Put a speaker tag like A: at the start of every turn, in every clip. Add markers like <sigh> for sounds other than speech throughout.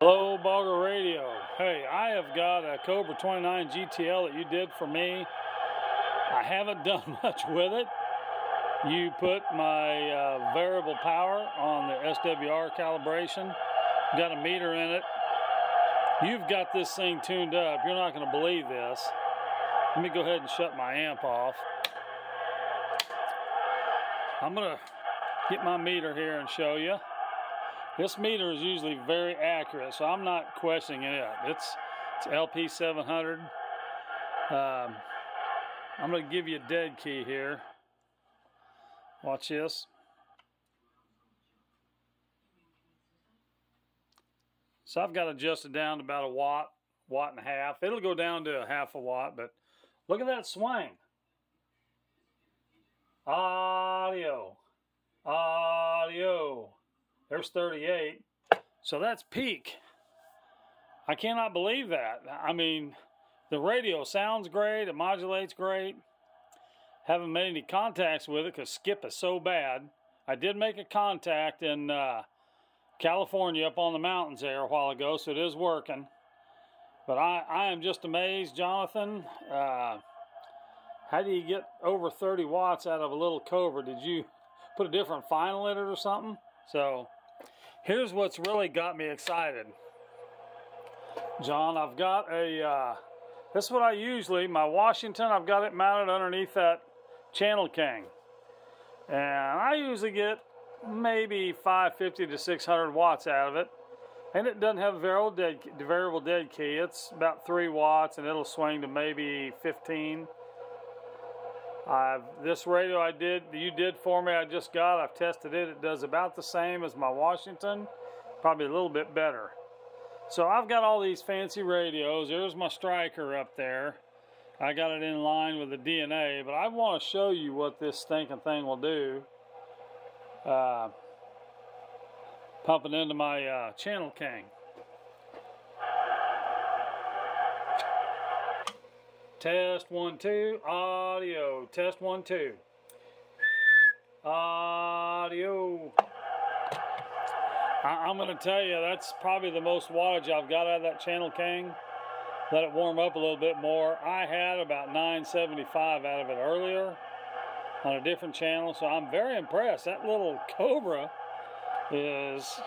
A: Hello, Bogger Radio. Hey, I have got a Cobra 29 GTL that you did for me. I haven't <laughs> done much with it. You put my uh, variable power on the SWR calibration, got a meter in it. You've got this thing tuned up. You're not going to believe this. Let me go ahead and shut my amp off. I'm going to get my meter here and show you. This meter is usually very accurate, so I'm not questioning it. It's, it's LP700. Um, I'm going to give you a dead key here. Watch this. So I've got adjusted down to about a watt, watt and a half. It'll go down to a half a watt, but look at that swing. Audio. Audio. There's 38. So that's peak. I cannot believe that. I mean, the radio sounds great. It modulates great. Haven't made any contacts with it because skip is so bad. I did make a contact in uh, California up on the mountains there a while ago, so it is working. But I, I am just amazed, Jonathan. Uh, how do you get over 30 watts out of a little Cobra? Did you put a different final in it or something? So Here's what's really got me excited. John, I've got a, uh, this is what I usually, my Washington, I've got it mounted underneath that Channel King. And I usually get maybe 550 to 600 watts out of it. And it doesn't have a variable dead, variable dead key. It's about 3 watts and it'll swing to maybe 15. Uh, this radio I did, you did for me, I just got, I've tested it. It does about the same as my Washington, probably a little bit better. So I've got all these fancy radios. There's my Stryker up there. I got it in line with the DNA, but I want to show you what this stinking thing will do. Uh, pumping into my uh, Channel King. Test one, two, audio. Test one, two. Audio. I, am going to tell you, that's probably the most wattage I've got out of that Channel King. Let it warm up a little bit more. I had about 975 out of it earlier on a different channel, so I'm very impressed. That little Cobra is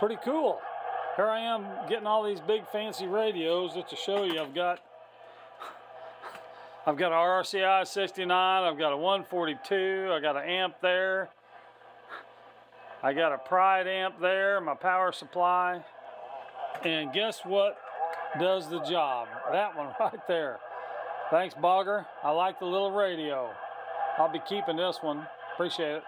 A: pretty cool. Here I am getting all these big fancy radios just to show you I've got I've got a RCI 69, I've got a 142, I got an amp there. I got a Pride amp there, my power supply. And guess what does the job? That one <laughs> right there. Thanks, Bogger. I like the little radio. I'll be keeping this one. Appreciate it.